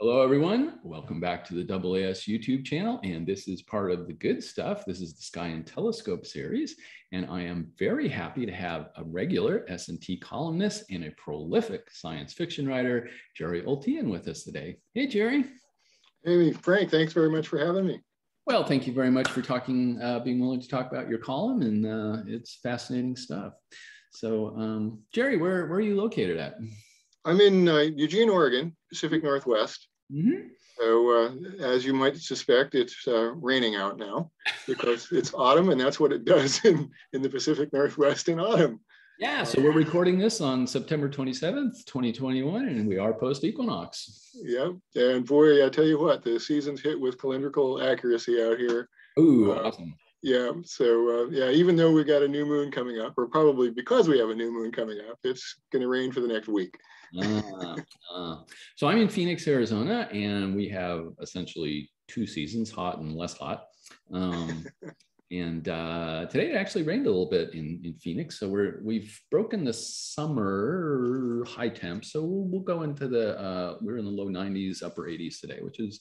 Hello, everyone. Welcome back to the AAS YouTube channel. And this is part of the good stuff. This is the Sky and Telescope series. And I am very happy to have a regular S&T columnist and a prolific science fiction writer, Jerry Oltion, with us today. Hey, Jerry. Hey, Frank. Thanks very much for having me. Well, thank you very much for talking, uh, being willing to talk about your column. And uh, it's fascinating stuff. So, um, Jerry, where, where are you located at? I'm in uh, Eugene, Oregon, Pacific Northwest. Mm-hmm. So, uh, as you might suspect, it's uh, raining out now because it's autumn, and that's what it does in, in the Pacific Northwest in autumn. Yeah, so we're recording this on September 27th, 2021, and we are post equinox. Yep. And boy, I tell you what, the season's hit with calendrical accuracy out here. Ooh, uh, awesome. Yeah. So, uh, yeah, even though we got a new moon coming up, or probably because we have a new moon coming up, it's going to rain for the next week uh, uh. So I'm in Phoenix, Arizona, and we have essentially two seasons, hot and less hot. Um, and uh, today it actually rained a little bit in, in Phoenix, so we're we've broken the summer high temp. So we'll, we'll go into the uh, we're in the low 90s, upper 80s today, which is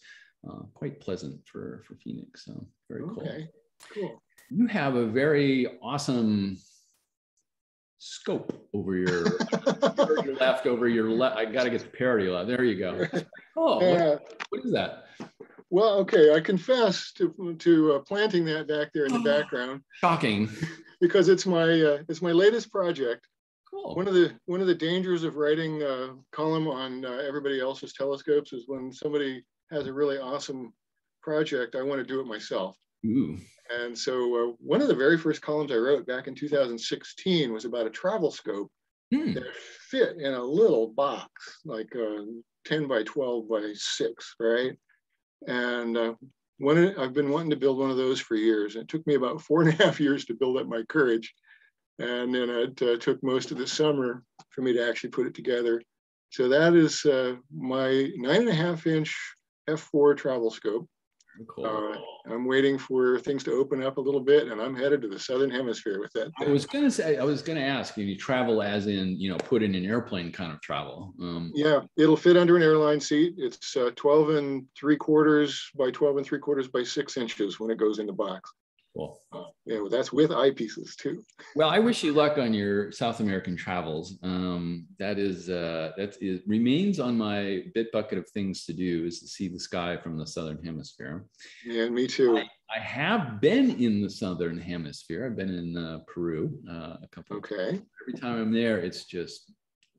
uh, quite pleasant for for Phoenix. So very cool. Cool. You have a very awesome scope over your, your left, over your left. I got to get the parity left. There you go. Oh, what, what is that? Well, okay, I confess to to uh, planting that back there in the oh, background. Shocking. because it's my uh, it's my latest project. Cool. One of the one of the dangers of writing a column on uh, everybody else's telescopes is when somebody has a really awesome project, I want to do it myself. Ooh. And so uh, one of the very first columns I wrote back in 2016 was about a travel scope hmm. that fit in a little box, like uh, 10 by 12 by 6, right? And uh, one, I've been wanting to build one of those for years. It took me about four and a half years to build up my courage. And then it uh, took most of the summer for me to actually put it together. So that is uh, my nine and a half inch f4 travel scope. Cool. Uh, I'm waiting for things to open up a little bit, and I'm headed to the southern hemisphere with that. Thing. I was gonna say, I was gonna ask if you travel as in, you know, put in an airplane kind of travel. Um, yeah, it'll fit under an airline seat. It's uh, 12 and three quarters by 12 and three quarters by six inches when it goes in the box. Cool. Yeah, well, that's with eyepieces too. Well, I wish you luck on your South American travels. Um, that is uh, that is remains on my bit bucket of things to do is to see the sky from the southern hemisphere. Yeah, me too. I, I have been in the southern hemisphere. I've been in uh, Peru uh, a couple. Okay. Every time I'm there, it's just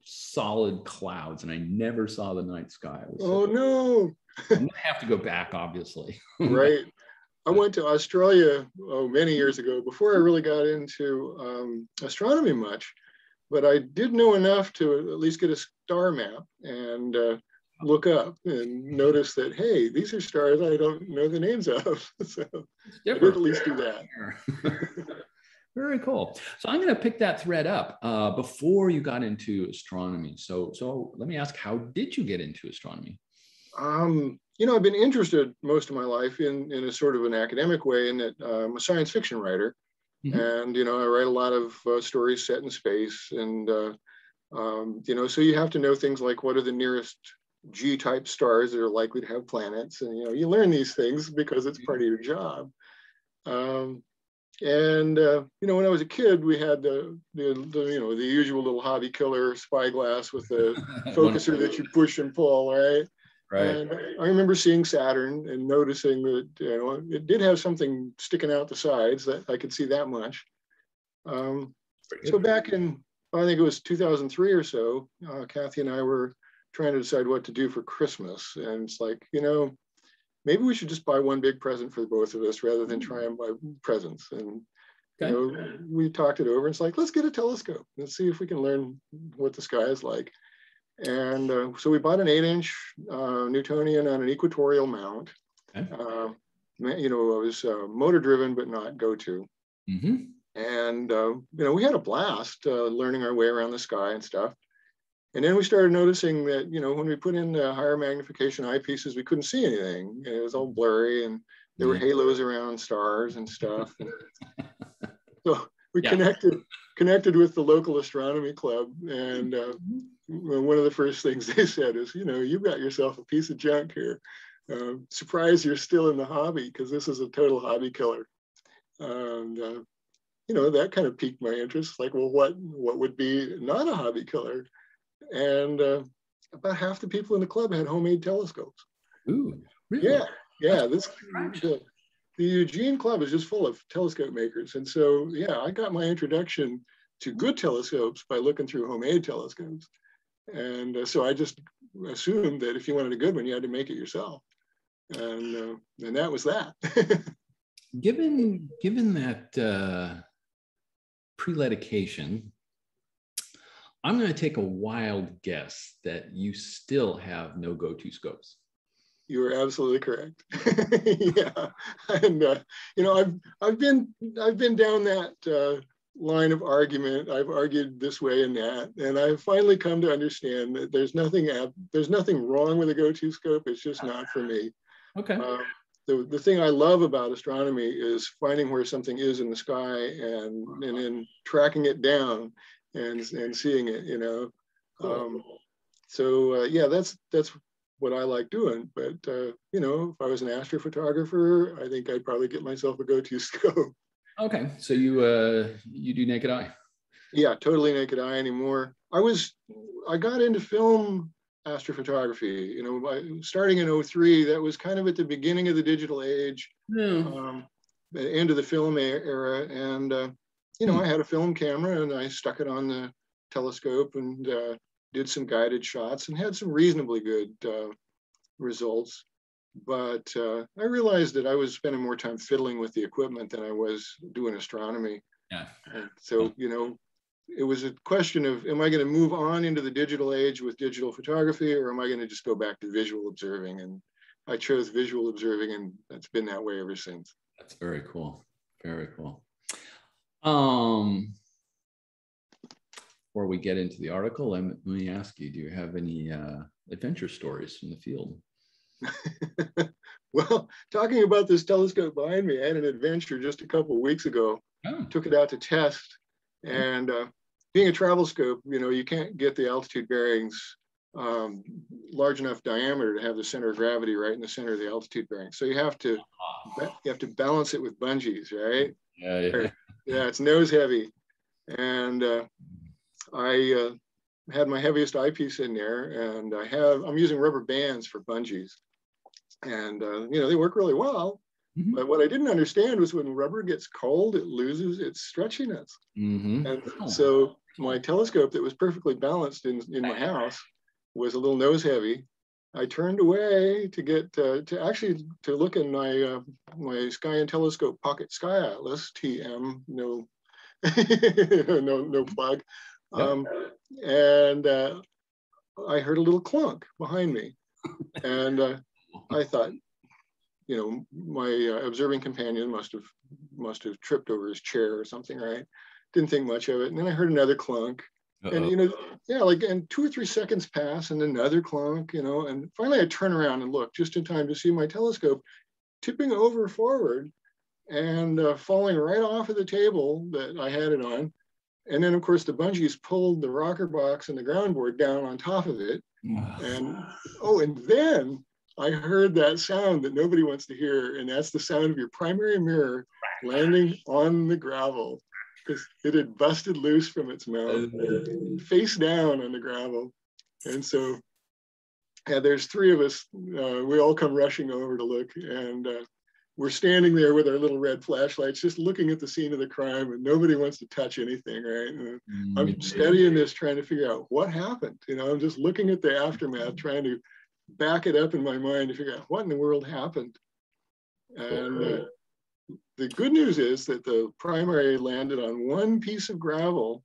solid clouds, and I never saw the night sky. Oh so, no! I have to go back, obviously. right. I went to Australia oh, many years ago before I really got into um, astronomy much, but I did know enough to at least get a star map and uh, look up and notice that, hey, these are stars I don't know the names of. so I did at least do that. Very cool. So I'm going to pick that thread up uh, before you got into astronomy. So, so let me ask, how did you get into astronomy? Um, you know, I've been interested most of my life in, in a sort of an academic way in that uh, I'm a science fiction writer. Mm-hmm. And, you know, I write a lot of uh, stories set in space. And, uh, um, you know, so you have to know things like what are the nearest G type stars that are likely to have planets. And, you know, you learn these things because it's part of your job. Um, and, uh, you know, when I was a kid, we had the, the, the, you know, the usual little hobby killer spyglass with the focuser that you push and pull, right? Right. And I remember seeing Saturn and noticing that you know it did have something sticking out the sides that I could see that much. Um, so back in I think it was 2003 or so, uh, Kathy and I were trying to decide what to do for Christmas, and it's like you know maybe we should just buy one big present for both of us rather than try and buy presents. And okay. you know, we talked it over. And it's like let's get a telescope. Let's see if we can learn what the sky is like. And uh, so we bought an eight inch uh, Newtonian on an equatorial mount. Okay. Uh, you know, it was uh, motor driven, but not go to. Mm-hmm. And, uh, you know, we had a blast uh, learning our way around the sky and stuff. And then we started noticing that, you know, when we put in the higher magnification eyepieces, we couldn't see anything. It was all blurry and there were halos around stars and stuff. so we yeah. connected connected with the local astronomy club and uh, one of the first things they said is, you know, you've got yourself a piece of junk here. Uh, surprised you're still in the hobby because this is a total hobby killer. And uh, you know that kind of piqued my interest. Like, well, what what would be not a hobby killer? And uh, about half the people in the club had homemade telescopes. Ooh, really? Yeah, yeah. This the Eugene Club is just full of telescope makers, and so yeah, I got my introduction to good telescopes by looking through homemade telescopes. And uh, so I just assumed that if you wanted a good one, you had to make it yourself. And, uh, and that was that. given, given that uh, pre-dedication, I'm going to take a wild guess that you still have no go-to scopes. You are absolutely correct. yeah, and uh, you know, I've I've been I've been down that uh, line of argument. I've argued this way and that, and I've finally come to understand that there's nothing there's nothing wrong with a go-to scope. It's just not for me. Okay. Uh, the, the thing I love about astronomy is finding where something is in the sky and and then tracking it down and and seeing it. You know. Um, so uh, yeah, that's that's what I like doing. But uh, you know, if I was an astrophotographer, I think I'd probably get myself a go-to scope. Okay, so you uh, you do naked eye? Yeah, totally naked eye anymore. I was I got into film astrophotography. You know, by, starting in 03, that was kind of at the beginning of the digital age, yeah. um, the end of the film era, and uh, you know, I had a film camera and I stuck it on the telescope and uh, did some guided shots and had some reasonably good uh, results but uh, I realized that I was spending more time fiddling with the equipment than I was doing astronomy. Yeah. And so, you know, it was a question of, am I going to move on into the digital age with digital photography, or am I going to just go back to visual observing? And I chose visual observing, and that's been that way ever since. That's very cool. Very cool. Um, before we get into the article, let me ask you: Do you have any uh, adventure stories from the field? well, talking about this telescope behind me, I had an adventure just a couple weeks ago. Oh. Took it out to test, and uh, being a travel scope, you know, you can't get the altitude bearings um, large enough diameter to have the center of gravity right in the center of the altitude bearing. So you have to you have to balance it with bungees, right? Yeah, yeah. Yeah, it's nose heavy, and uh, I uh, had my heaviest eyepiece in there, and I have I'm using rubber bands for bungees and uh, you know they work really well. Mm-hmm. But what I didn't understand was when rubber gets cold, it loses its stretchiness. Mm-hmm. And oh. so my telescope that was perfectly balanced in, in my house was a little nose heavy. I turned away to get uh, to actually to look in my uh, my Sky and Telescope Pocket Sky Atlas TM no no no plug, yep. And uh, I heard a little clunk behind me, and uh, I thought, you know, my uh, observing companion must have must have tripped over his chair or something, right? Didn't think much of it, and then I heard another clunk, Uh-oh. and you know, yeah, like and two or three seconds pass, and another clunk, you know, and finally I turn around and look just in time to see my telescope tipping over forward and uh, falling right off of the table that I had it on. And then, of course, the bungees pulled the rocker box and the ground board down on top of it. and oh, and then I heard that sound that nobody wants to hear, and that's the sound of your primary mirror landing on the gravel because it had busted loose from its mount, face down on the gravel. And so, yeah, there's three of us. Uh, we all come rushing over to look, and uh, we're standing there with our little red flashlights, just looking at the scene of the crime, and nobody wants to touch anything, right? Mm-hmm. I'm studying this, trying to figure out what happened. You know, I'm just looking at the aftermath, trying to back it up in my mind to figure out what in the world happened. And uh, the good news is that the primary landed on one piece of gravel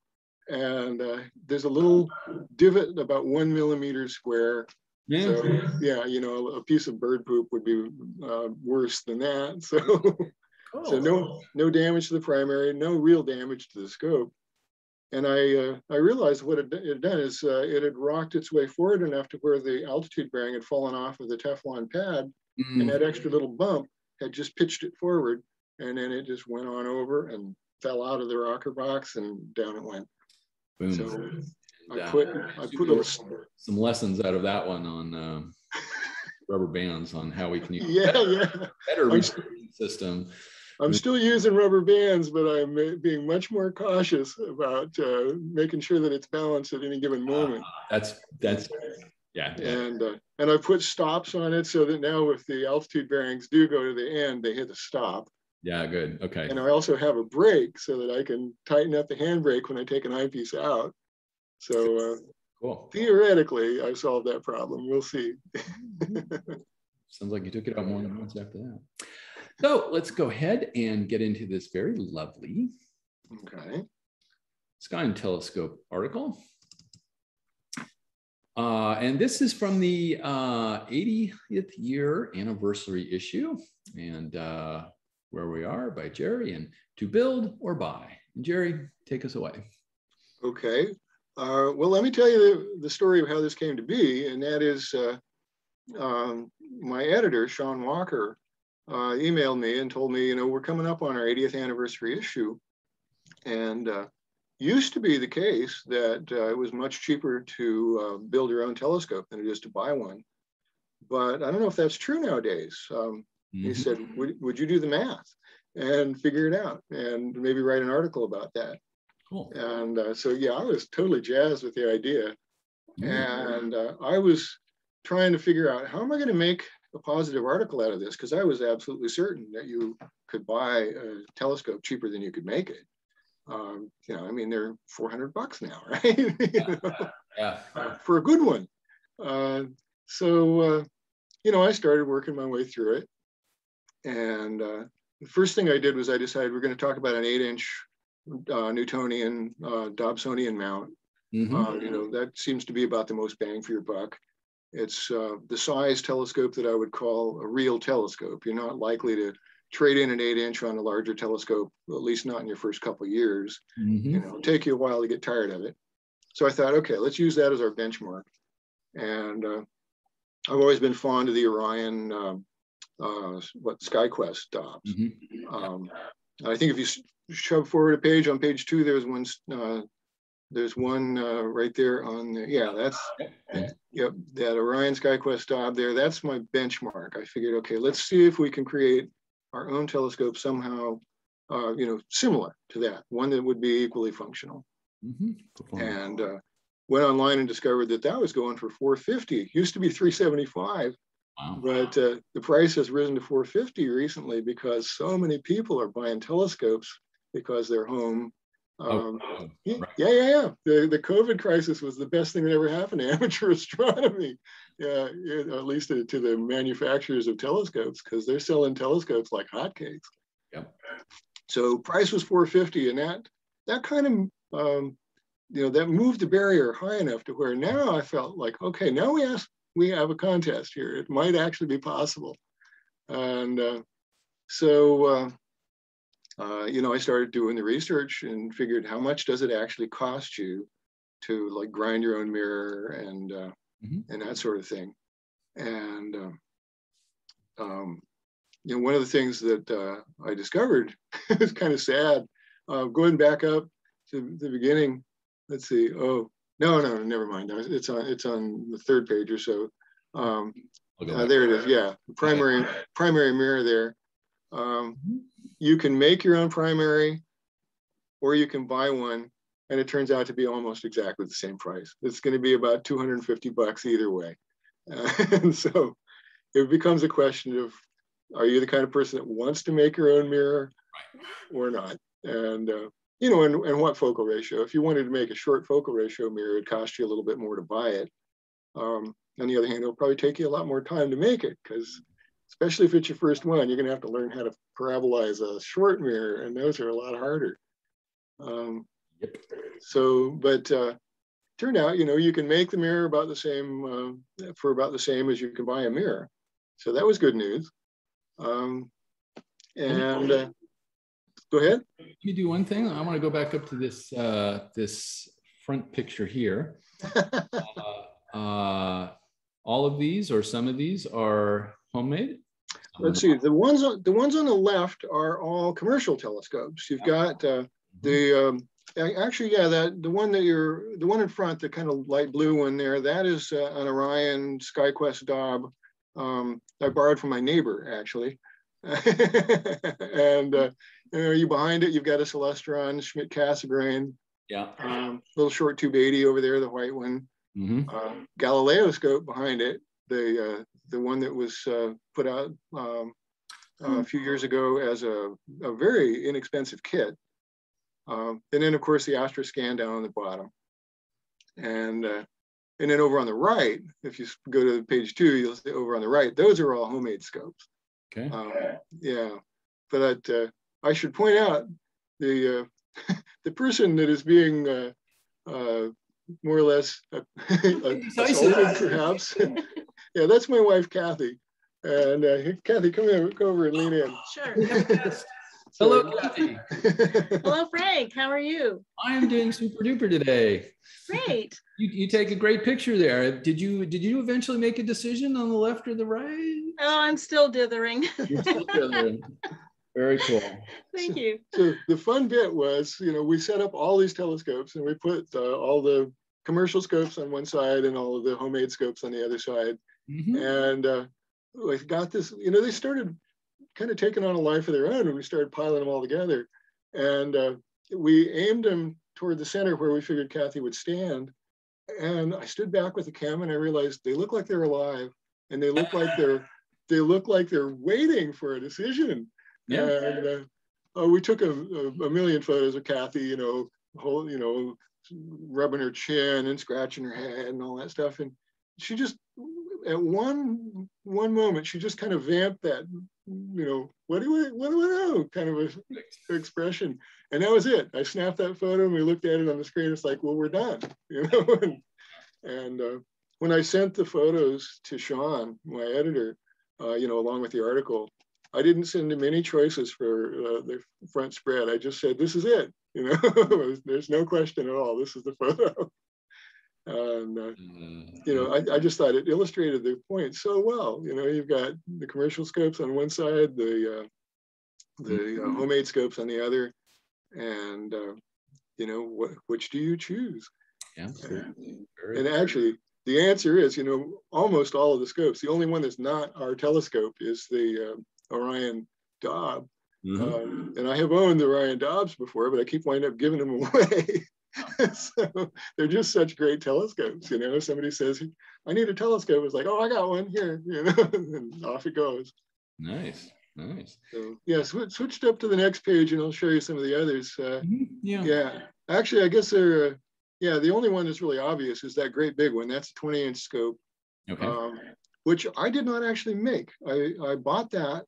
and uh, there's a little divot about one millimeter square. Yeah. So, yeah, you know, a piece of bird poop would be uh, worse than that. So, oh. so no, no damage to the primary, no real damage to the scope and I uh, I realized what it had done is uh, it had rocked its way forward enough to where the altitude bearing had fallen off of the Teflon pad, mm-hmm. and that extra little bump had just pitched it forward, and then it just went on over and fell out of the rocker box and down it went. Boom. So I put I put a, some lessons out of that one on um, rubber bands on how we can use yeah better, yeah better system. I'm still using rubber bands, but I'm being much more cautious about uh, making sure that it's balanced at any given moment. Uh, that's that's yeah. And uh, and I put stops on it so that now if the altitude bearings do go to the end, they hit a stop. Yeah, good. Okay. And I also have a brake so that I can tighten up the handbrake when I take an eyepiece out. So uh, cool. theoretically, I solved that problem. We'll see. Sounds like you took it out more than once after that. So let's go ahead and get into this very lovely okay. Sky and Telescope article. Uh, and this is from the uh, 80th year anniversary issue. And uh, where we are by Jerry and to build or buy. And Jerry, take us away. Okay. Uh, well, let me tell you the, the, story of how this came to be, and that is uh, um, my editor, Sean Walker, uh, emailed me and told me, you know, we're coming up on our 80th anniversary issue. And uh, used to be the case that uh, it was much cheaper to uh, build your own telescope than it is to buy one. But I don't know if that's true nowadays. Um, mm-hmm. He said, would, would you do the math and figure it out and maybe write an article about that? Cool. And uh, so, yeah, I was totally jazzed with the idea. Mm-hmm. And uh, I was trying to figure out how am I going to make a positive article out of this because I was absolutely certain that you could buy a telescope cheaper than you could make it. Um, you know, I mean, they're 400 bucks now, right? know, yeah. For a good one. Uh, so, uh, you know, I started working my way through it. And uh, the first thing I did was I decided we're going to talk about an eight inch uh, Newtonian uh, Dobsonian mount. Mm-hmm. Uh, you know, that seems to be about the most bang for your buck. It's uh, the size telescope that I would call a real telescope. You're not likely to trade in an eight inch on a larger telescope, at least not in your first couple years. Mm-hmm. You know, it'll take you a while to get tired of it. So I thought, okay, let's use that as our benchmark. And uh, I've always been fond of the Orion, uh, uh, what SkyQuest Dobs. Mm-hmm. Um, I think if you shove forward a page on page two, there's one uh, there's one uh, right there on the, yeah, that's, yep, that Orion SkyQuest Dob there. That's my benchmark. I figured, okay, let's see if we can create our own telescope somehow, uh, you know, similar to that, one that would be equally functional. Mm-hmm. And uh, went online and discovered that that was going for 450. It used to be 375. Wow. But uh, the price has risen to 450 recently because so many people are buying telescopes because they're home Oh, um, oh, yeah, right. yeah, yeah, yeah. The, the COVID crisis was the best thing that ever happened to amateur astronomy. Yeah, at least to, to the manufacturers of telescopes because they're selling telescopes like hotcakes. Yep. So price was 450, and that that kind of um, you know that moved the barrier high enough to where now I felt like okay, now we ask we have a contest here. It might actually be possible, and uh, so. Uh, uh, you know, I started doing the research and figured how much does it actually cost you to like grind your own mirror and uh, mm-hmm. and that sort of thing. And um, um, you know, one of the things that uh, I discovered is kind of sad. Uh, going back up to the beginning, let's see. Oh no, no, never mind. It's on it's on the third page or so. Um, uh, there it is. Yeah, primary primary mirror there. Um, mm-hmm you can make your own primary or you can buy one and it turns out to be almost exactly the same price. It's going to be about 250 bucks either way. And so it becomes a question of are you the kind of person that wants to make your own mirror or not? And, uh, you know, and, and what focal ratio? If you wanted to make a short focal ratio mirror, it'd cost you a little bit more to buy it. Um, on the other hand, it'll probably take you a lot more time to make it because especially if it's your first one, you're going to have to learn how to parabolize a short mirror, and those are a lot harder. Um, yep. So, but uh, turned out, you know, you can make the mirror about the same uh, for about the same as you can buy a mirror. So that was good news. Um, and uh, go ahead. Let me do one thing. I want to go back up to this uh, this front picture here. Uh, uh, all of these or some of these are homemade? Let's see. The ones on the ones on the left are all commercial telescopes. You've got uh, the um, actually, yeah, that the one that you're, the one in front, the kind of light blue one there, that is uh, an Orion SkyQuest Dob. Um, I borrowed from my neighbor actually. and uh, you know, you behind it, you've got a Celestron Schmidt Cassegrain. Yeah. Um, little short tube 80 over there, the white one. Mm-hmm. Uh, Galileo scope behind it, the uh, the one that was uh, put out um, a few years ago as a, a very inexpensive kit. Um, and then of course the Astroscan down on the bottom. And uh, and then over on the right, if you go to page two, you'll see over on the right, those are all homemade scopes. Okay. Um, yeah, but uh, I should point out the uh, the person that is being uh, uh, more or less assaulted, perhaps. yeah, that's my wife, Kathy. And uh, Kathy, come here, come over and lean in. Sure. Hello, Kathy. Hello, Frank. How are you? I am doing super duper today. Great. You, you take a great picture there. Did you did you eventually make a decision on the left or the right? Oh, I'm still dithering. You're still dithering. Very cool. Thank you. So the fun bit was, you know, we set up all these telescopes and we put uh, all the commercial scopes on one side and all of the homemade scopes on the other side. Mm-hmm. And uh, we got this, you know, they started kind of taking on a life of their own and we started piling them all together. And uh, we aimed them toward the center where we figured Kathy would stand. And I stood back with the camera and I realized they look like they're alive and they look like they're they look like they're waiting for a decision. Yeah. And uh, oh, we took a, a, a, million photos of Kathy, you know, whole, you know, rubbing her chin and scratching her head and all that stuff. And she just at one one moment she just kind of vamped that you know what do we what do we know kind of a expression. And that was it. I snapped that photo and we looked at it on the screen. It's like well we're done you know and, and uh, when i sent the photos to sean my editor uh, you know along with the article i didn't send him any choices for uh, the front spread. I just said this is it you know there's no question at all. This is the photo and, uh, mm, you know, I, I, just thought it illustrated the point so well. You know, you've got the commercial scopes on one side, the uh, the uh, mm-hmm. homemade scopes on the other, and uh, you know, what which do you choose? Yeah. And, and actually, the answer is, you know, almost all of the scopes. The only one that's not our telescope is the uh, Orion Dob. Mm-hmm. Um, and I have owned the Orion Dobs before, but I keep winding up giving them away. so they're just such great telescopes. You know, somebody says, I need a telescope. It's like, oh, I got one here, you know, and off it goes. Nice. Nice. So yeah, sw- switched up to the next page and I'll show you some of the others. Uh, mm-hmm. Yeah. Yeah. Actually, I guess they're, uh, yeah, the only one that's really obvious is that great big one. That's a 20 inch scope. Okay. Um, which I did not actually make. I, I bought that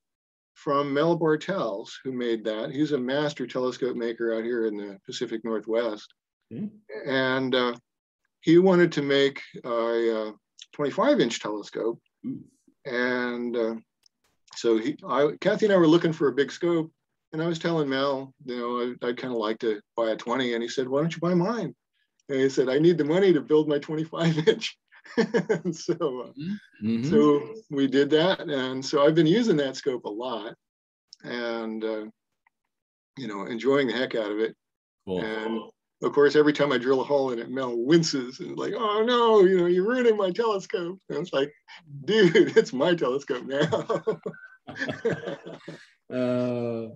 from Mel Bartels, who made that. He's a master telescope maker out here in the Pacific Northwest. And uh, he wanted to make a, 25 inch telescope. And uh, so he, I, Kathy and I were looking for a big scope. And I was telling Mel, you know, I, would kind of like to buy a 20. And he said, why don't you buy mine? And he said, I need the money to build my 25 inch. so, uh, mm-hmm. so we did that. And so I've been using that scope a lot and, uh, you know, enjoying the heck out of it. Cool. And of course, every time I drill a hole in it, Mel winces and like, oh no, you know, you're ruining my telescope. And it's like, dude, it's my telescope now. uh,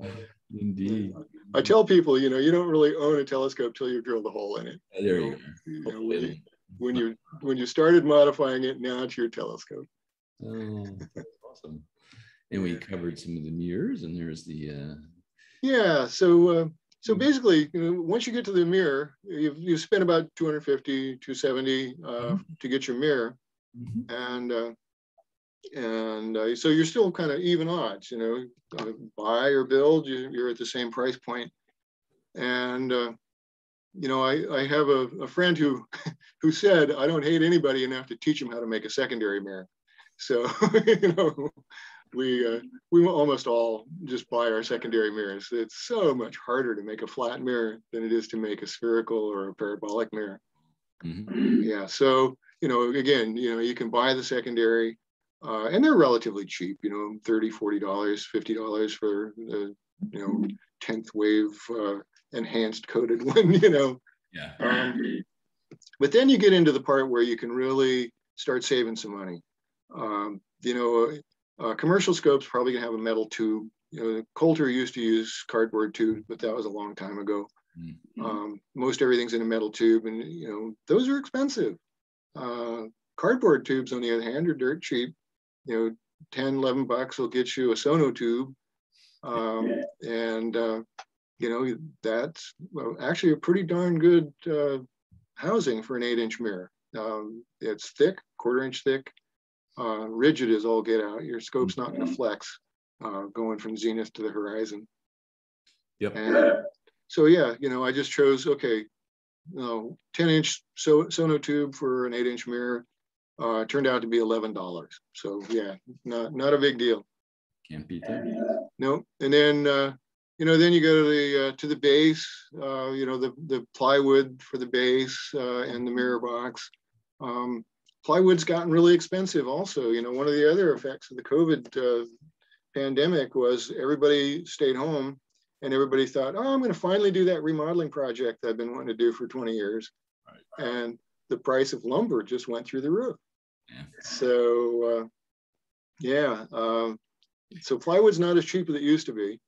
indeed. I tell people, you know, you don't really own a telescope till you drill the hole in it. there you, you go. You know, when, you when you started modifying it, now it's your telescope. Oh, awesome. And we covered some of the mirrors, and there's the. Uh... Yeah. So. Uh, so mm-hmm. basically, you know, once you get to the mirror, you've, you spend about 250, 270 uh, mm-hmm. to get your mirror. Mm-hmm. And uh, and uh, so you're still kind of even odds, you know, uh, buy or build, you, are at the same price point. And, uh, you know, I, I have a, a friend who, who said, I don't hate anybody enough to teach them how to make a secondary mirror. So, you know, we uh, we almost all just buy our secondary mirrors. It's so much harder to make a flat mirror than it is to make a spherical or a parabolic mirror. Mm-hmm. Yeah, so you know, again, you know, you can buy the secondary, uh, and they're relatively cheap. You know, 30 40 dollars, fifty dollars for the you know tenth wave uh, enhanced coated one, you know. Yeah. Um, but then you get into the part where you can really start saving some money. Um, you know, uh, commercial scopes probably gonna have a metal tube. You know, Coulter used to use cardboard tubes, but that was a long time ago. Mm-hmm. Um, most everything's in a metal tube, and you know those are expensive. Uh, cardboard tubes, on the other hand, are dirt cheap. You know, 10, 11 bucks will get you a sono tube, um, and uh, you know that's well, actually a pretty darn good uh, housing for an eight-inch mirror. Um, it's thick, quarter inch thick, uh, rigid as all get out. Your scope's not going to flex uh, going from zenith to the horizon. Yep. And so yeah, you know, I just chose okay, you know, 10 inch so sono tube for an eight inch mirror. Uh, turned out to be eleven dollars. So yeah, not not a big deal. Can't beat that. No, and then uh, you know, then you go to the uh, to the base. Uh, you know, the the plywood for the base uh, and the mirror box. Um, plywood's gotten really expensive. Also, you know, one of the other effects of the COVID uh, pandemic was everybody stayed home and everybody thought, oh, I'm going to finally do that remodeling project I've been wanting to do for 20 years. Right. And the price of lumber just went through the roof. Yeah. So, uh, yeah, um, so plywood's not as cheap as it used to be,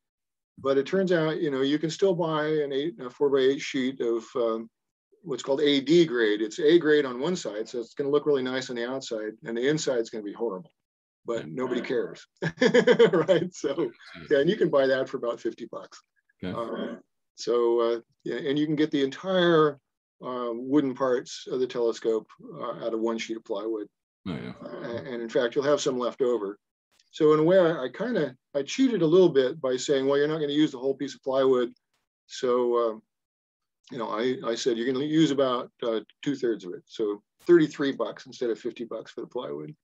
but it turns out, you know, you can still buy an eight, a four by eight sheet of um, what's called AD grade. It's A grade on one side, so it's going to look really nice on the outside, and the inside is going to be horrible. But nobody cares, right? So, yeah, and you can buy that for about 50 bucks. Okay. Uh, so, uh, yeah, and you can get the entire uh, wooden parts of the telescope uh, out of one sheet of plywood. Oh, yeah. Uh, and in fact, you'll have some left over. So in a way, I, I kind of I cheated a little bit by saying, well, you're not going to use the whole piece of plywood. So, um, you know, I, I said you're going to use about uh, two thirds of it. So 33 bucks instead of 50 bucks for the plywood.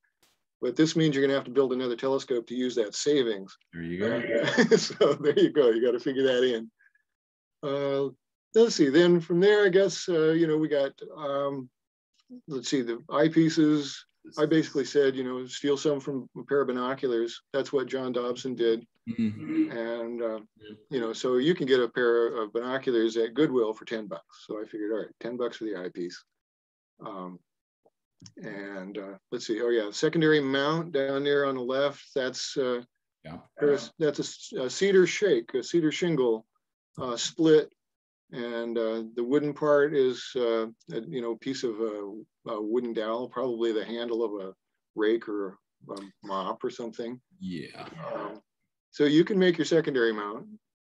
But this means you're going to have to build another telescope to use that savings. There you go. so there you go. You got to figure that in. Uh, let's see. Then from there, I guess uh, you know we got. Um, let's see the eyepieces. I basically said, you know, steal some from a pair of binoculars. That's what John Dobson did. Mhm. And, uh, you know, so you can get a pair of binoculars at Goodwill for 10 bucks. So I figured, all right, 10 bucks for the eyepiece. Um, and uh, let's see. Oh, yeah. Secondary mount down there on the left. That's uh, Yeah. there's, that's a a, cedar shake, a cedar shingle uh, split. And uh, the wooden part is, uh, a, you know, piece of a, a wooden dowel, probably the handle of a rake or a mop or something. Yeah. Um, so you can make your secondary mount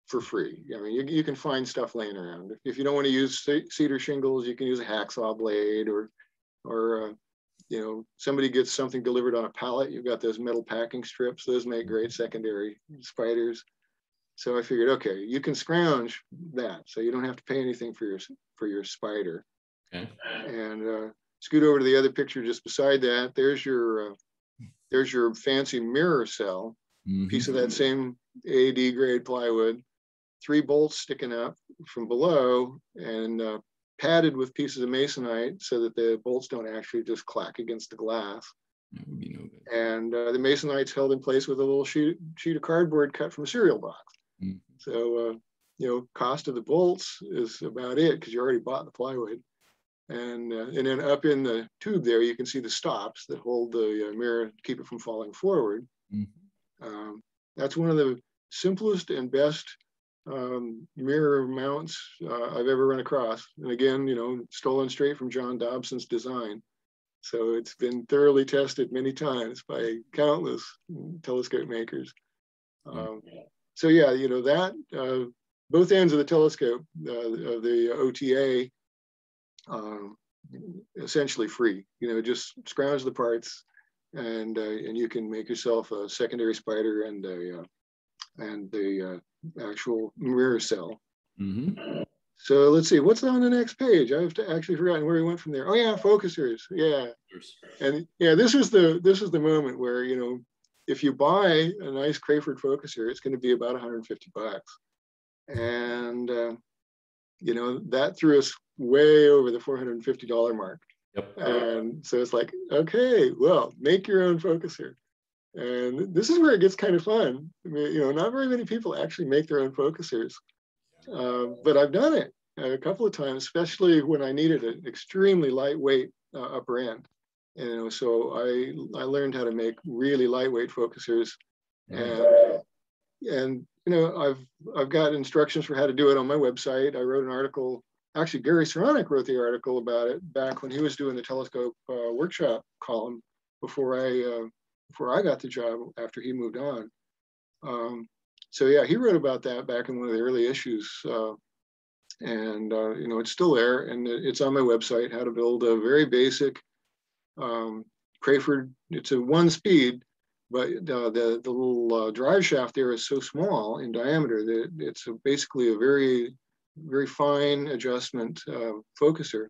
for free. I mean, you, you can find stuff laying around. If, you don't want to use cedar shingles, you can use a hacksaw blade or, or uh, you know, somebody gets something delivered on a pallet. You've got those metal packing strips. Those make great secondary spiders. So I figured, okay, you can scrounge that, so you don't have to pay anything for your for your spider. Okay. And uh, scoot over to the other picture just beside that. There's your uh, there's your fancy mirror cell Mhm. piece of that same AD grade plywood, three bolts sticking up from below and uh, padded with pieces of masonite so that the bolts don't actually just clack against the glass. That would be no good. And uh, the masonite's held in place with a little sheet, sheet of cardboard cut from a cereal box. Mhm. So, uh, you know, cost of the bolts is about it because you already bought the plywood. And, uh, and then up in the tube there, you can see the stops that hold the uh, mirror to keep it from falling forward. Mhm. Um, that's one of the simplest and best um, mirror mounts uh, I've ever run across. And again, you know, stolen straight from John Dobson's design. So it's been thoroughly tested many times by countless telescope makers. Um, so yeah, you know that uh, both ends of the telescope uh, of the OTA um, essentially free. You know, just scrounge the parts, and uh, and you can make yourself a secondary spider and a uh, and the uh, actual mirror cell. Mhm. So let's see, what's on the next page? I've actually forgotten where we went from there. Oh yeah, focusers. Yeah, and yeah, this is the this is the moment where you know if you buy a nice Crayford focuser, it's going to be about 150 bucks, and uh, you know that threw us way over the 450 dollar mark. Yep. And so it's like, okay, well, make your own focuser. And this is where it gets kind of fun. I mean, you know, not very many people actually make their own focusers. uh, but I've done it a couple of times, especially when I needed an extremely lightweight uh, upper end. And you know, so I I learned how to make really lightweight focusers, and and you know I've I've got instructions for how to do it on my website. I wrote an article. Actually, Gary Seronik wrote the article about it back when he was doing the telescope uh, workshop column before I uh, before I got the job after he moved on. Um, so yeah, he wrote about that back in one of the early issues. Uh, and uh, you know it's still there and it's on my website how to build a very basic um, Crayford. It's a one speed, but uh, the the little uh, drive shaft there is so small in diameter that it's a, basically a very very fine adjustment uh, focuser,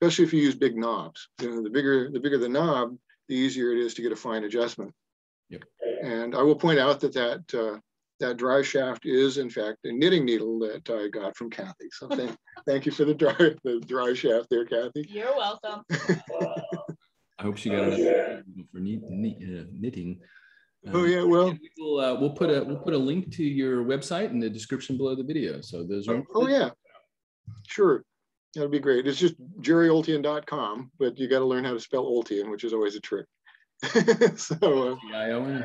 especially if you use big knobs. You know, the bigger the bigger the knob, the easier it is to get a fine adjustment. Yep. And I will point out that that uh, that drive shaft is in fact a knitting needle that I got from Kathy. So thank, thank you for the dry the drive shaft there, Kathy. You're welcome. I hope she got enough for knit, knit, uh, knitting. Oh Um, yeah, well, We'll, uh, we'll put a we'll put a link to your website in the description below the video. So those are oh yeah, sure. That'd be great. It's just jerryoltion.com, but you got to learn how to spell Oltion, which is always a trick. so uh.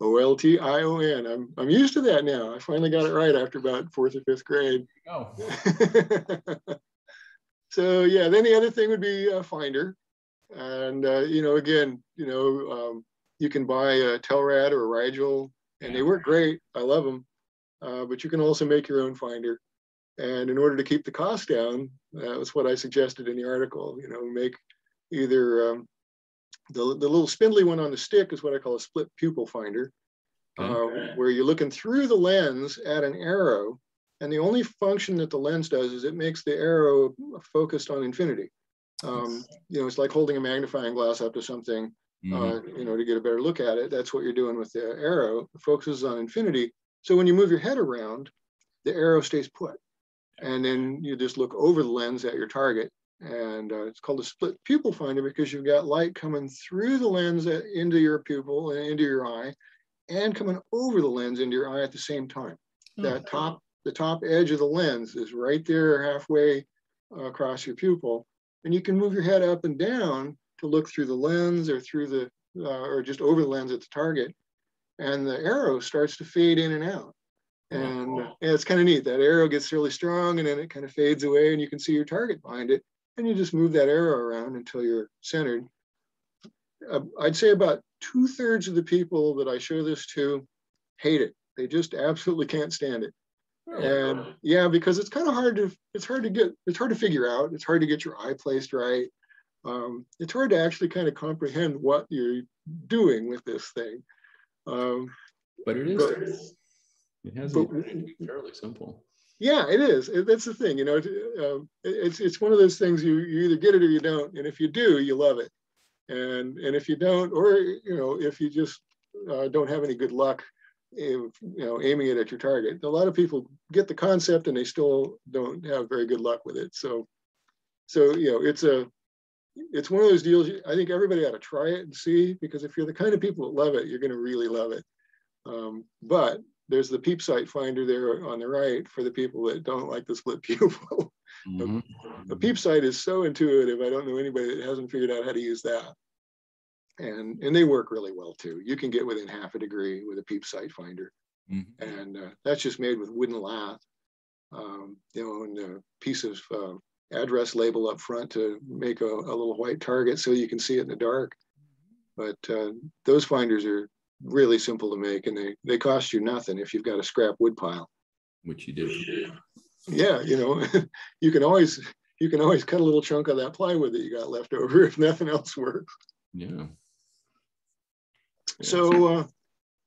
O L T I O N. I'm I'm used to that now. I finally got it right after about fourth or fifth grade. Oh, so yeah, then the other thing would be a Finder, and uh, you know, again, you know, um, you can buy a Telrad or a Rigel, and they work great. I love them, uh, but you can also make your own Finder. And in order to keep the cost down, that was what I suggested in the article. You know, make either um, the the little spindly one on the stick is what I call a split pupil finder, Okay. uh, where you're looking through the lens at an arrow, and the only function that the lens does is it makes the arrow focused on infinity. Um, you know, it's like holding a magnifying glass up to something, Mhm. uh, you know, to get a better look at it. That's what you're doing with the arrow. It focuses on infinity. So when you move your head around, the arrow stays put. And then you just look over the lens at your target. And uh, it's called a split pupil finder because you've got light coming through the lens at- into your pupil and into your eye and coming over the lens into your eye at the same time. That top, the top edge of the lens is right there halfway uh, across your pupil. And you can move your head up and down to look through the lens or through the, uh, or just over the lens at the target. And the arrow starts to fade in and out. And uh, yeah, it's kind of neat. That arrow gets really strong and then it kind of fades away and you can see your target behind it. And you just move that arrow around until you're centered. Uh, I'd say about two thirds of the people that I show this to hate it. They just absolutely can't stand it. And yeah, because it's kind of hard to it's hard to get it's hard to figure out. It's hard to get your eye placed right. Um, it's hard to actually kind of comprehend what you're doing with this thing. Um, but it is. but- It has but- fairly simple. yeah, it is. It, that's the thing. You know, it- it- it's it's one of those things you you either get it or you don't. And if you do, you love it. And and if you don't, or you know, if you just uh, don't have any good luck, if, you know, aiming it at your target. A lot of people get the concept and they still don't have very good luck with it. So, so you know, it's a it's one of those deals. I think everybody ought to try it and see because if you're the kind of people that love it, you're going to really love it. Um, but there's the peep sight finder there on the right for the people that don't like the split pupil. Mhm. the peep sight is so intuitive. I don't know anybody that hasn't figured out how to use that. And and they work really well too. You can get within half a degree with a peep sight finder, Mhm. and uh, that's just made with wooden lath. Um, you know, and a piece of uh, address label up front to make a, a little white target so you can see it in the dark. But uh, those finders are really simple to make, and they they cost you nothing if you've got a scrap wood pile. Which you did. yeah, you know, you can always you can always cut a little chunk of that plywood that you got left over if nothing else works. Yeah. Yeah. So uh,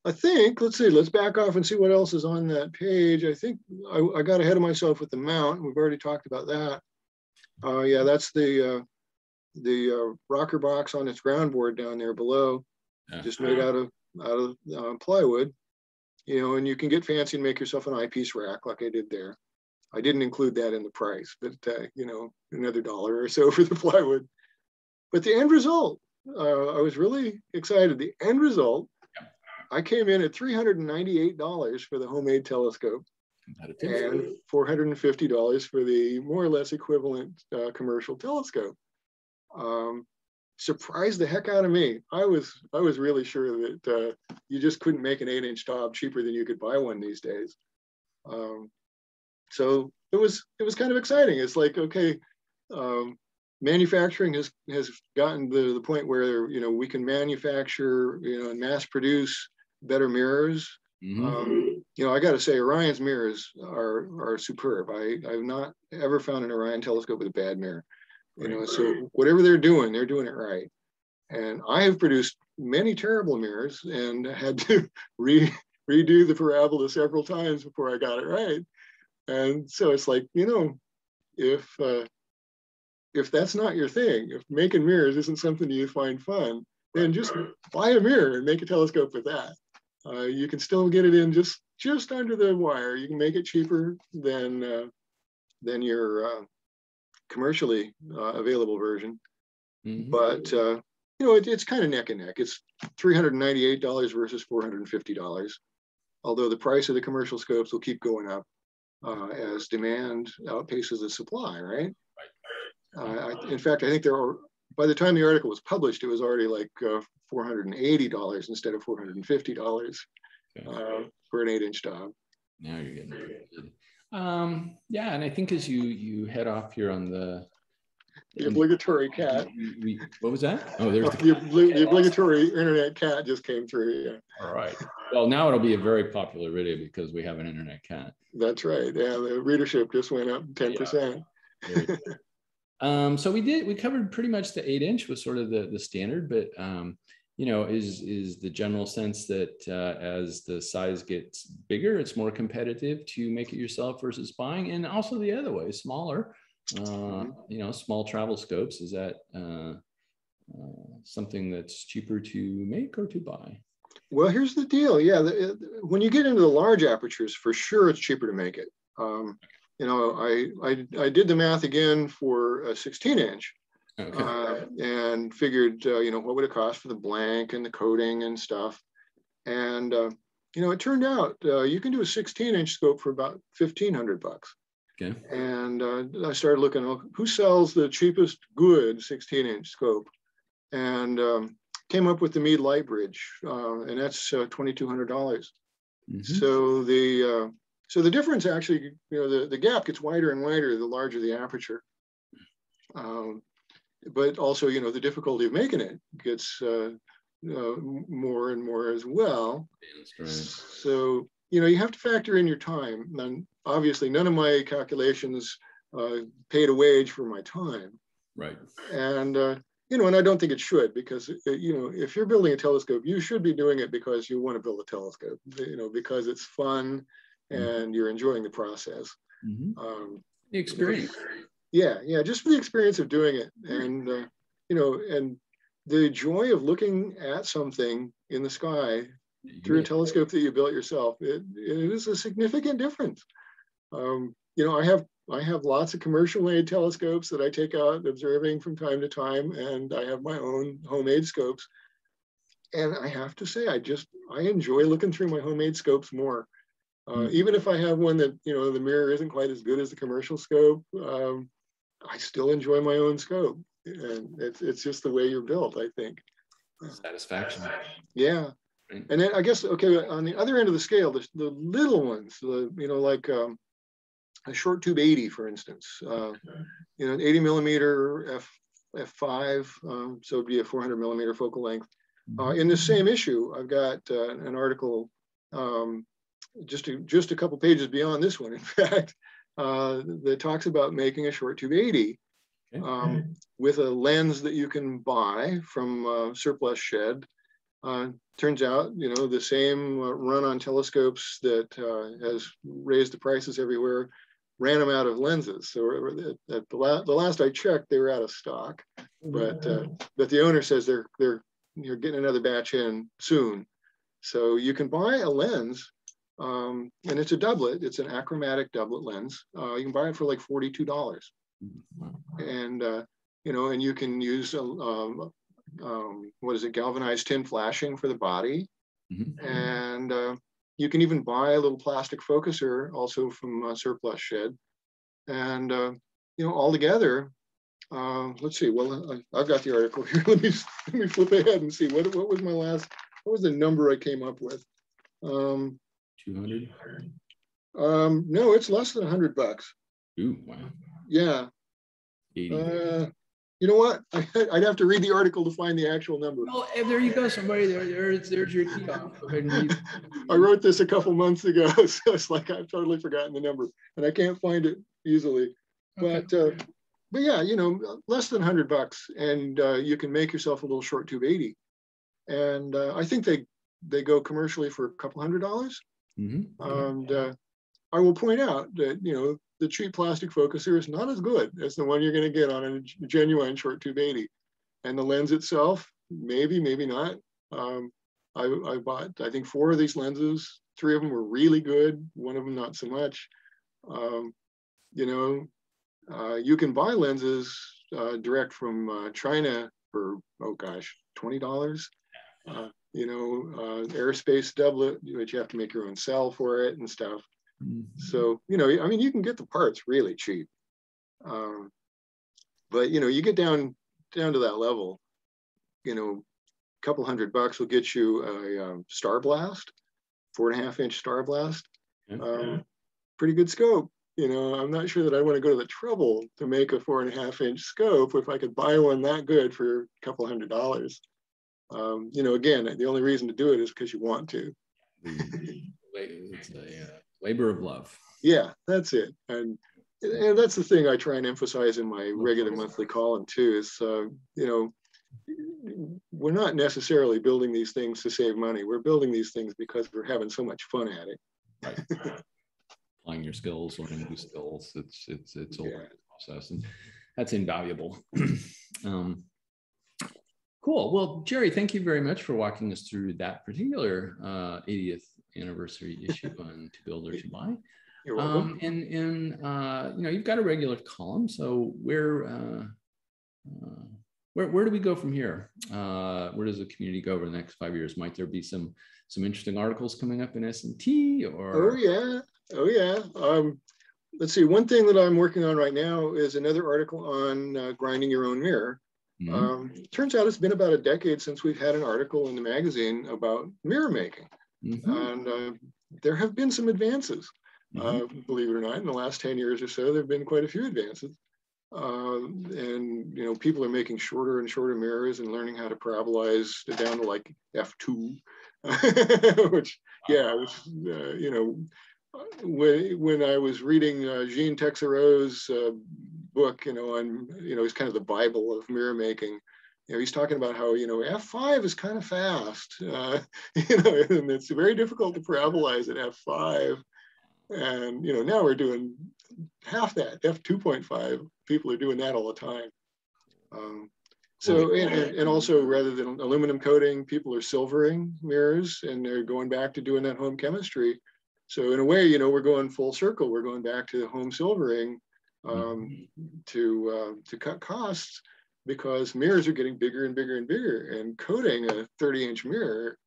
I think let's see, let's back off and see what else is on that page. I think I, I got ahead of myself with the mount. We've already talked about that. Uh, yeah, that's the uh, the uh, rocker box on its ground board down there below, Yeah. just made out of out of uh, plywood. You know, and you can get fancy and make yourself an eyepiece rack like I did there. I didn't include that in the price, but uh, you know, another dollar or so for the plywood. But the end result, uh, I was really excited. The end result, I came in at $398 for the homemade telescope. And $450 for the more or less equivalent uh, commercial telescope. Um, surprised the heck out of me. I was I was really sure that uh, you just couldn't make an eight-inch Dob cheaper than you could buy one these days. Um, so it was it was kind of exciting. It's like okay, um, manufacturing has has gotten to the point where you know we can manufacture you know and mass produce better mirrors. Mm-hmm. Um, you know, I got to say, Orion's mirrors are are superb. I I've not ever found an Orion telescope with a bad mirror. You know, so whatever they're doing, they're doing it right. And I have produced many terrible mirrors and had to re, redo the parabola several times before I got it right. And so it's like, you know, if uh, if that's not your thing, if making mirrors isn't something you find fun, then just buy a mirror and make a telescope with that. Uh, you can still get it in just just under the wire. You can make it cheaper than uh, than your uh, commercially uh, available version. Mm-hmm. But uh, you know, it, it's kind of neck and neck. It's $398 versus $450. Although the price of the commercial scopes will keep going up uh, as demand outpaces the supply, right? Uh, I, in fact, I think there are, by the time the article was published, it was already like uh, $480 instead of $450 uh, for an eight inch Dob. Now you're getting good. Um, yeah, and I think as you you head off here on the the obligatory cat. We, we, what was that? Oh, there's the, the, the, obligatory internet cat just came through. Yeah. All right. Well, now it'll be a very popular video because we have an internet cat. That's right. Yeah, the readership just went up ten percent. Yeah. Um, so we did. We covered pretty much the eight inch was sort of the the standard, but um, you know, is is the general sense that uh, as the size gets bigger, it's more competitive to make it yourself versus buying, and also the other way, smaller. Uh, mm-hmm. you know, small travel scopes. Is that uh, uh, something that's cheaper to make or to buy? Well, here's the deal. Yeah, the, when you get into the large apertures, for sure, it's cheaper to make it. Um, you know, I, I I did the math again for a 16 inch Okay. Uh, and figured, uh, you know, what would it cost for the blank and the coating and stuff. And, uh, you know, it turned out uh, you can do a 16 inch scope for about 1500 bucks. Okay. And uh, I started looking, who sells the cheapest good 16 inch scope? And um, came up with the Meade Lightbridge, uh, and that's 2,200. dollars mm-hmm. So the so the difference actually, you know, the, the gap gets wider and wider the larger the aperture. Um, but also, you know, the difficulty of making it gets uh, uh, more and more as well. So, you know, you have to factor in your time. And obviously, none of my calculations uh, paid a wage for my time. Right. And, uh, you know, and I don't think it should because, uh, you know, if you're building a telescope, you should be doing it because you want to build a telescope, you know, because it's fun mm-hmm. and you're enjoying the process. Mm-hmm. Um, the experience yeah yeah just for the experience of doing it and uh, you know and the joy of looking at something in the sky through a telescope that you built yourself it, it is a significant difference um, you know i have i have lots of commercial made telescopes that i take out observing from time to time and i have my own homemade scopes and i have to say i just i enjoy looking through my homemade scopes more uh, mm-hmm. even if I have one that you know the mirror isn't quite as good as the commercial scope, um, I still enjoy my own scope. And it's, it's just the way you're built, I think. Satisfaction. Yeah. And then I guess, okay, on the other end of the scale, the, the little ones, the, you know, like um, a short tube 80, for instance, uh, you know, an 80 millimeter F, F5, um, so it'd be a 400 millimeter focal length. Uh, in the same issue, I've got uh, an article um, just, a, just a couple pages beyond this one, in fact, uh, that talks about making a short tube 80 um, with a lens that you can buy from uh, surplus shed. Uh, turns out, you know, the same uh, run on telescopes that uh, has raised the prices everywhere ran them out of lenses. So at, at the, la the, last I checked, they were out of stock, but uh, but the owner says they're they're you're getting another batch in soon. So you can buy a lens um, and it's a doublet. It's an achromatic doublet lens. Uh, you can buy it for like forty-two dollars, and uh, you know, and you can use a, um, um, what is it, galvanized tin flashing for the body, mm-hmm. and uh, you can even buy a little plastic focuser also from uh, Surplus Shed. And, uh, you know, all together, uh, let's see, well, I, have got the article here. let, me, let me flip ahead and see what, what was my last, what was the number I came up with? Um, 200? Um, no, it's less than 100 bucks. Ooh, wow. Yeah. 80. Uh, you know what? I, would have to read the article to find the actual number. Well, and there you go. Somebody there, there's, there's your key I wrote this a couple months ago, so it's like I've totally forgotten the number, and I can't find it easily. Okay. But uh, but yeah, you know, less than 100 bucks, and uh, you can make yourself a little short tube 80. And uh, I think they they go commercially for a couple hundred dollars. Mm-hmm. And uh, I will point out that you know the cheap plastic focuser is not as good as the one you're going to get on a genuine short tube 80. And the lens itself, maybe, maybe not. Um, I, I bought, I think, four of these lenses. Three of them were really good. One of them not so much. Um, you know, uh, you can buy lenses uh, direct from uh, China for, oh gosh, $20. Uh, you know, uh, air-spaced doublet, but you have to make your own cell for it and stuff. Mm-hmm. So, you know, I mean, you can get the parts really cheap. Um, but, you know, you get down down to that level, you know, a couple hundred bucks will get you a um, StarBlast, four and a half inch StarBlast. Um, pretty good scope. You know, I'm not sure that I want to go to the trouble to make a four and a half inch scope if I could buy one that good for a couple hundred dollars. Um, you know, again, the only reason to do it is because you want to. it's a uh, labor of love. Yeah, that's it. And and that's the thing I try and emphasize in my regular monthly column too. Is uh, you know, we're not necessarily building these things to save money. We're building these things because we're having so much fun at it. Right. Applying your skills, learning new skills. It's it's it's a yeah. process, and that's invaluable. um, cool. Well, Jerry, thank you very much for walking us through that particular uh, 80th anniversary issue on To Build or To Buy. You're welcome. Um, and and uh, you know, you've got a regular column. So where uh, uh, where where do we go from here? Uh, where does the community go over the next five years? Might there be some some interesting articles coming up in S&T or? Oh yeah, oh yeah. Um, let's see. One thing that I'm working on right now is another article on uh, grinding your own mirror. Mm-hmm. Um, turns out it's been about a decade since we've had an article in the magazine about mirror making. Mm-hmm. And uh, there have been some advances, uh, mm-hmm. believe it or not. In the last 10 years or so, there have been quite a few advances. Uh, and you know, people are making shorter and shorter mirrors and learning how to parabolize down to like f2, which yeah, which uh, you know, when when I was reading uh, Jean Texereau's uh, book, you know, on you know, he's kind of the Bible of mirror making you know, he's talking about how, you know, F5 is kind of fast, uh, you know, and it's very difficult to parabolize at F5. And, you know, now we're doing half that, F2.5. People are doing that all the time. Um, so, and, and, also rather than aluminum coating, people are silvering mirrors and they're going back to doing that home chemistry. So in a way, you know, we're going full circle. We're going back to home silvering um, mm-hmm. to, uh, to cut costs because mirrors are getting bigger and bigger and bigger. And coating a 30 inch mirror,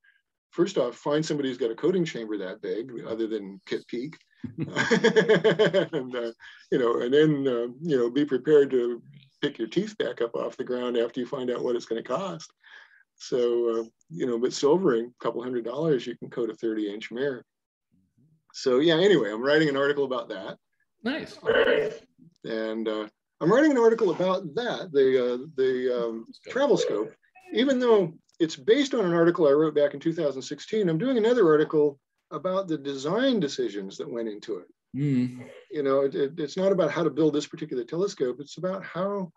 first off, find somebody who's got a coating chamber that big, other than Kitt Peak. and, uh, you know, and then, uh, you know, be prepared to pick your teeth back up off the ground after you find out what it's going to cost. So, uh, you know, but silvering, a couple hundred dollars, you can coat a 30 inch mirror. So yeah, anyway, I'm writing an article about that. Nice. And uh, I'm writing an article about that, the, uh, the um, travel scope. Even though it's based on an article I wrote back in 2016, I'm doing another article about the design decisions that went into it. Mm. You know, it, it, it's not about how to build this particular telescope. It's about how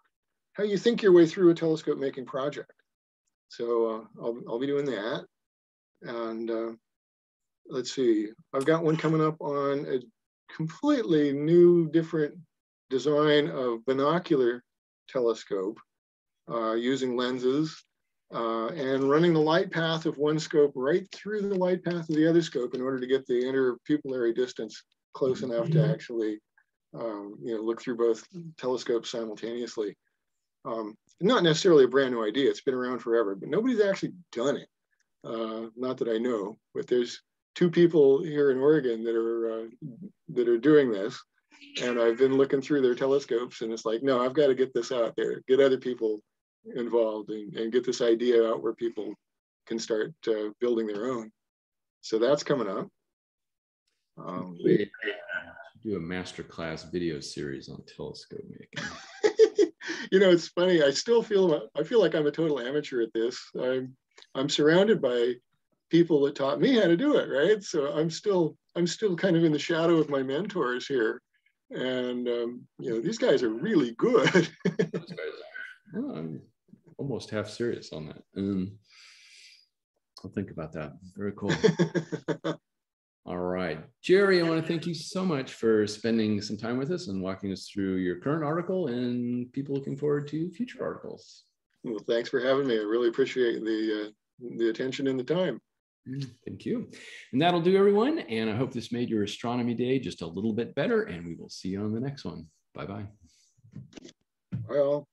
how you think your way through a telescope making project. So uh, I'll, I'll be doing that. And uh, let's see, I've got one coming up on a completely new, different design of binocular telescope uh, using lenses uh, and running the light path of one scope right through the light path of the other scope in order to get the interpupillary distance close enough to actually um, you know, look through both telescopes simultaneously. Um, not necessarily a brand new idea, it's been around forever, but nobody's actually done it. Uh, not that I know, but there's two people here in Oregon that are uh, that are doing this, and I've been looking through their telescopes, and it's like, no, I've got to get this out there, get other people involved, and, and get this idea out where people can start uh, building their own. So that's coming up. Um, do a master class video series on telescope making. you know, it's funny. I still feel I feel like I'm a total amateur at this. I'm I'm surrounded by people that taught me how to do it, right? So I'm still I'm still kind of in the shadow of my mentors here, and um, you know these guys are really good. well, I'm almost half serious on that. Um, I'll think about that. Very cool. All right. Jerry, I want to thank you so much for spending some time with us and walking us through your current article and people looking forward to future articles. Well, thanks for having me. I really appreciate the, uh, the attention and the time. Thank you. And that'll do, everyone. And I hope this made your astronomy day just a little bit better. And we will see you on the next one. Bye bye. Well.